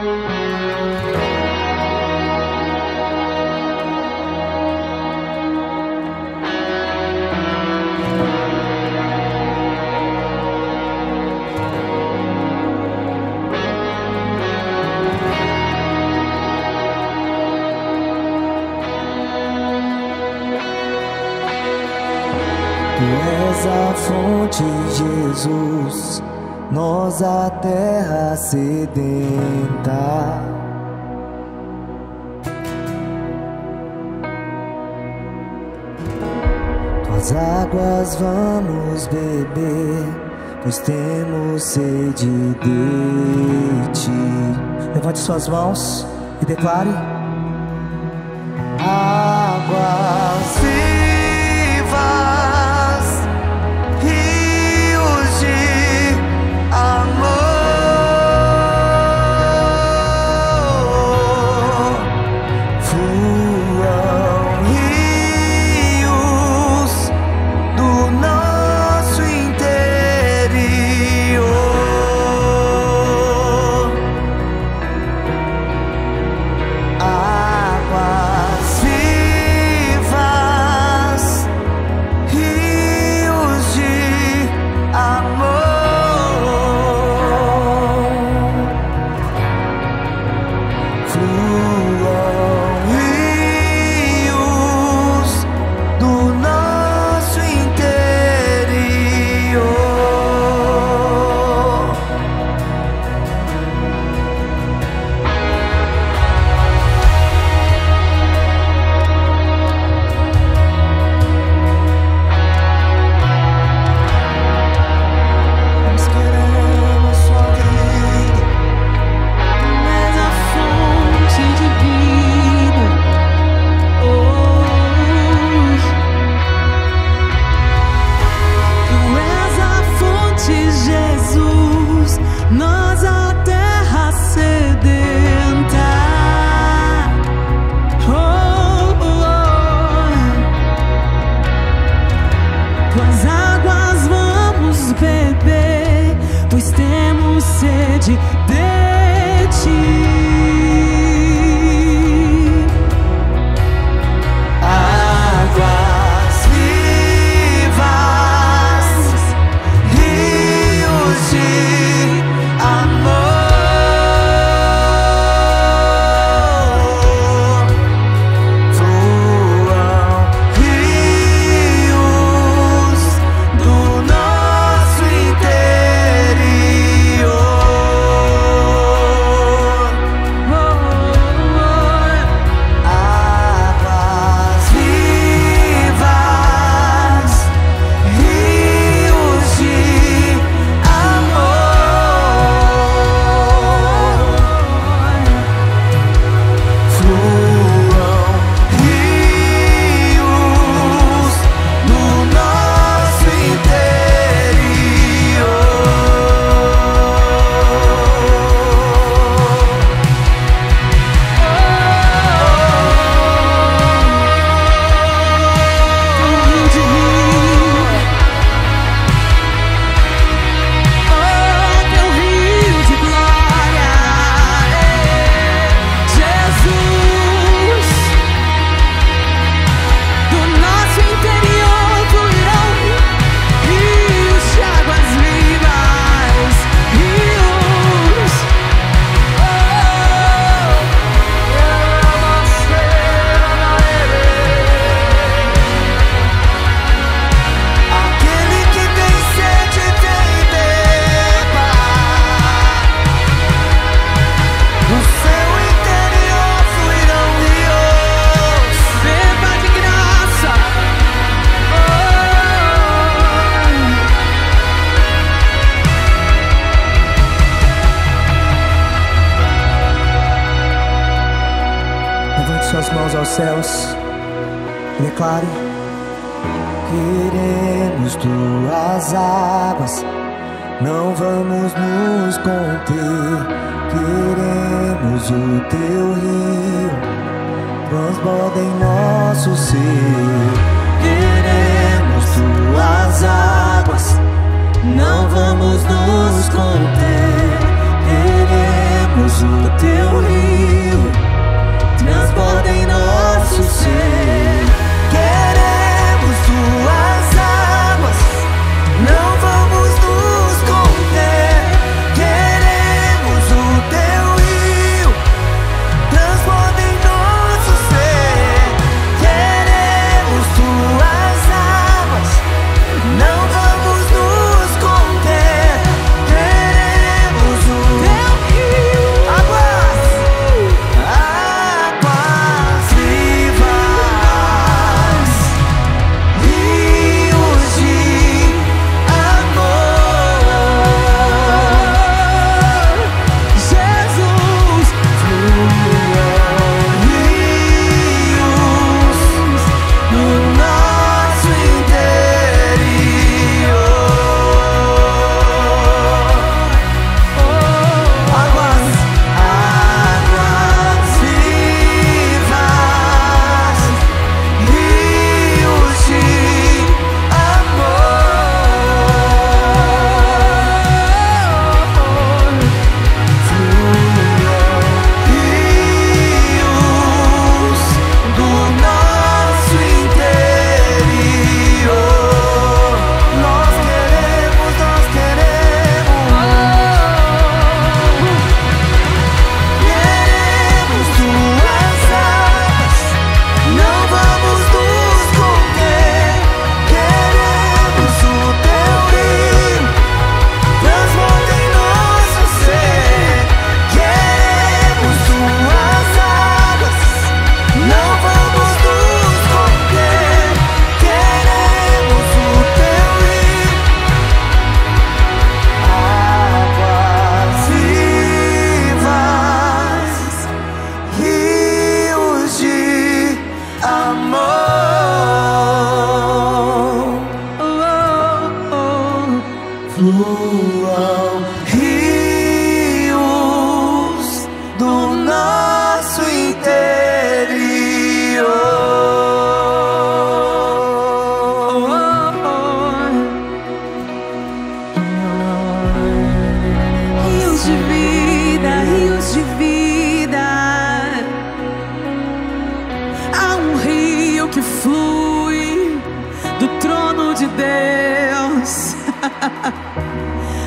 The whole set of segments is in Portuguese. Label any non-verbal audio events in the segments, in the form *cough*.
Tu és a fonte, Jesus, nós a terra sedenta. Tuas águas vamos beber, pois temos sede de ti. Levante suas mãos e declare: Águas sede suas mãos aos céus e declare: Queremos tuas águas, não vamos nos conter. Queremos o teu rio, transborda em nosso ser. Queremos tuas águas, não vamos nos conter. Queremos o teu rio transborda em nosso ser.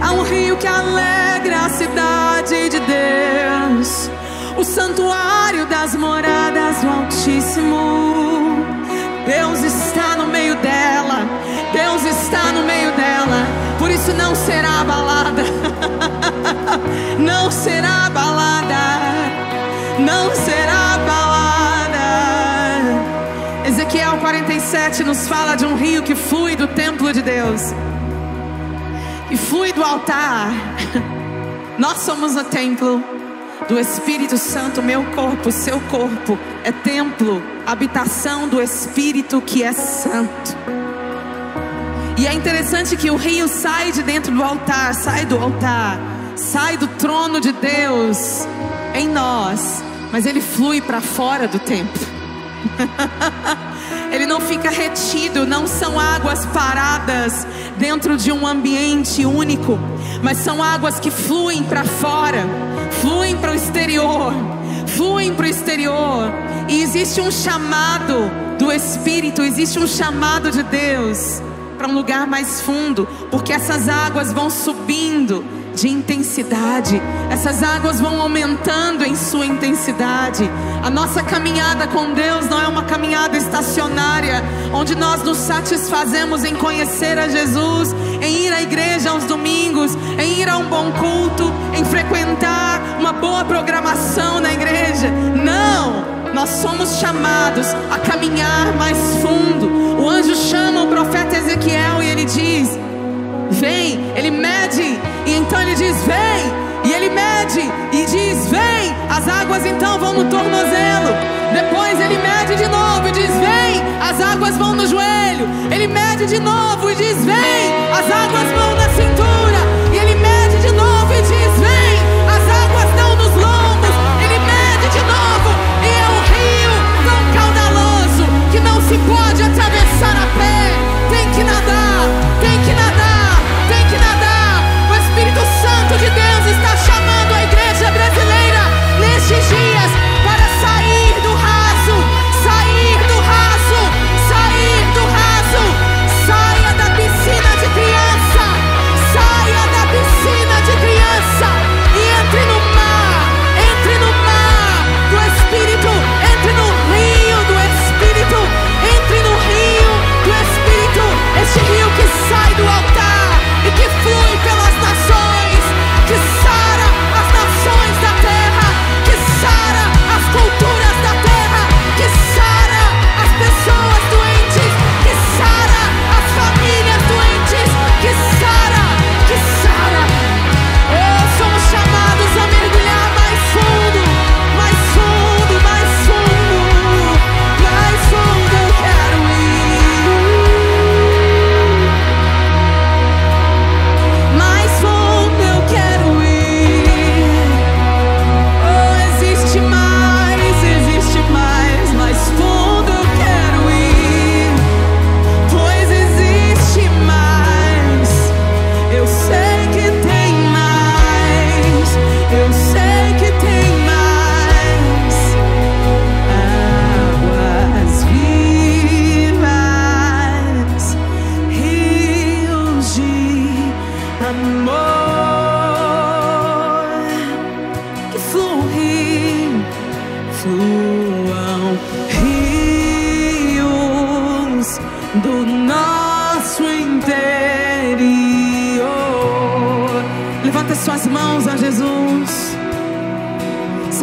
Há um rio que alegra a cidade de Deus, o santuário das moradas do Altíssimo. Deus está no meio dela, Deus está no meio dela, por isso não será abalada, *laughs* não será abalada, não será abalada. Ezequiel 47 nos fala de um rio que flui do templo de Deus e flui do altar. Nós somos o templo do Espírito Santo, meu corpo, seu corpo é templo, habitação do Espírito que é santo. E é interessante que o rio sai de dentro do altar, sai do altar, sai do trono de Deus em nós, mas ele flui para fora do templo. *laughs* Ele não fica retido, não são águas paradas dentro de um ambiente único, mas são águas que fluem para fora, fluem para o exterior, fluem para o exterior. E existe um chamado do Espírito, existe um chamado de Deus para um lugar mais fundo, porque essas águas vão subindo de intensidade, essas águas vão aumentando em sua intensidade. A nossa caminhada com Deus não é uma caminhada estacionária, onde nós nos satisfazemos em conhecer a Jesus, em ir à igreja aos domingos, em ir a um bom culto, em frequentar uma boa programação na igreja. Não! Nós somos chamados a caminhar mais fundo. O anjo chama o profeta Ezequiel e ele diz: Vem, ele mede, e então ele diz: Vem, águas então vão no tornozelo. Depois ele mede de novo e diz: Vem, as águas vão no joelho. Ele mede de novo e diz: Vem, as águas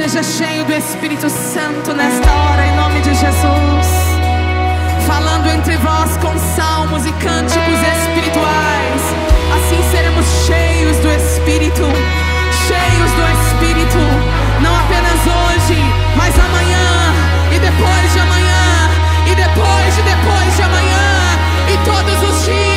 Seja cheio do Espírito Santo nesta hora, em nome de Jesus. Falando entre vós com salmos e cânticos espirituais. Assim seremos cheios do Espírito. Cheios do Espírito. Não apenas hoje, mas amanhã. E depois de amanhã. E depois de depois de amanhã. E todos os dias.